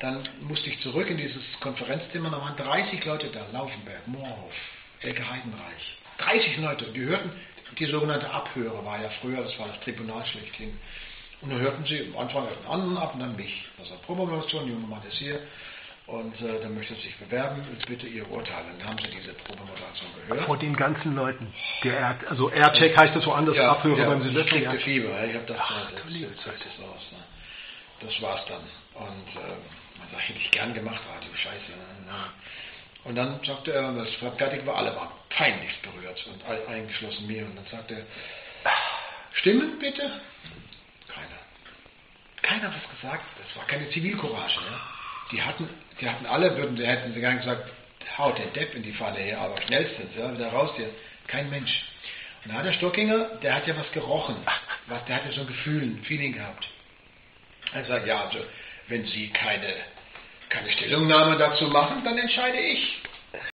dann musste ich zurück in dieses Konferenzzimmer, da waren 30 Leute da, Laufenberg, Moorhof, Elke Heidenreich. 30 Leute, die hörten, die sogenannte Abhöre war ja früher, das war das Tribunal schlechthin. Und dann hörten sie am Anfang einen anderen ab und dann mich. Also Probemodulation, die junge Mann ist hier und äh, dann möchte sich bewerben, und bitte Ihr Urteil. Dann haben Sie diese Probemodulation gehört. Vor den ganzen Leuten. Der, also Aircheck heißt das woanders, ja, Abhöre ja, beim Silvester. Fieber. Ich habe das, Ach, das, das, das, aus, ne? das war's dann. Und äh, man sagt, hätte ich gern gemacht, Radio Scheiße. Ne? Na. Und dann sagte er, das war fertig war, alle waren peinlich berührt und eingeschlossen mir. Und dann sagte er, Stimmen bitte? Keiner. Keiner hat was gesagt. Das war keine Zivilcourage. Ne? Die hatten, die hatten alle, würden, hätten sie gerne gesagt, haut der Depp in die Falle her, aber schnellstens, ja, wieder raus hier. Kein Mensch. Und da hat der Stockinger, der hat ja was gerochen. Was, der hat ja so ein Gefühl, ein Feeling gehabt. Er sagt, ja, also, wenn Sie keine, keine Stellungnahme dazu machen, dann entscheide ich.